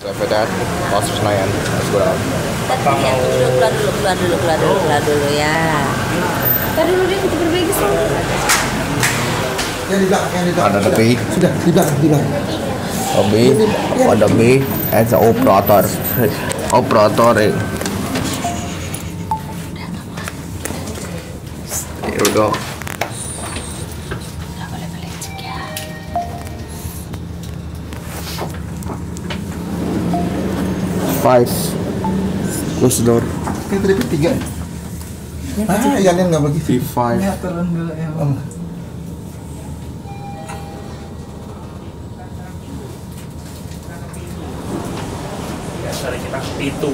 Sepedan, masuk Senayan, Mas ya, dulu keluar dulu, keluar dulu, keluar dulu, keluar dulu ya. Keluar dulu deh, kita berbagi semua. Yang di belakang, yang di belakang. Ada lebih. Sudah, di belakang, di belakang. Obi, ada B, as operator, operator. eh. Ya udah. Five. Close the door. Ini tadi tiga. Ah, yang yang nggak begitu. V5. turun dulu ya Oh, kita itu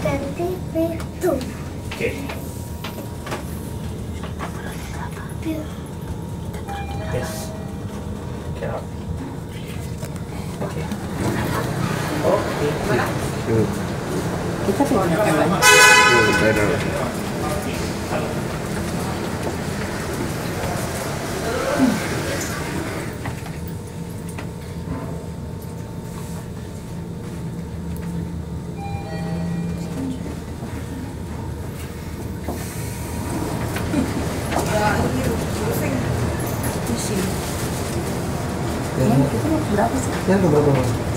ganti pintu oke yes get out Hmm. Kita sih banyak yang lain. Hmm, benar. Ya, berapa?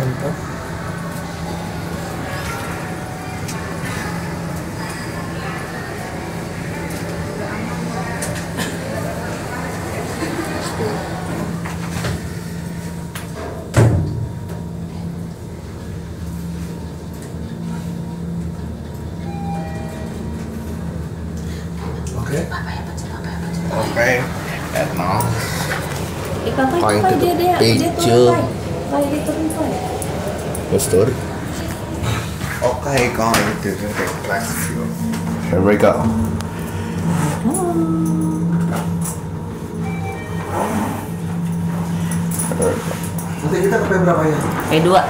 Cần tốt sampai Etno. Paling tutup picture. Postur. Oke, the next view. Here we go. Nanti kita ke berapa ya? Eh, dua.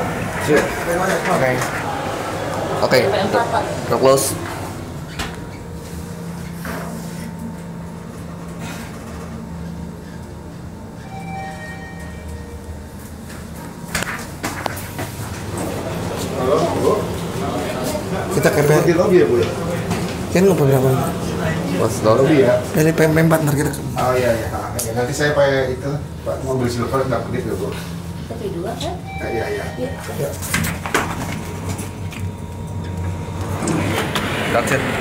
Oke. Oke. Udah close. Kita ke Di lobby ya bu ya? Kan nggak berapa? Door. Lobby ya? Dari PM empat ntar kita. Oh iya iya. Ah, iya. Nanti saya pakai itu pak mobil silver nggak pedit ya bu? Tapi dua kan? Ah, Iya iya. Iya. That's it.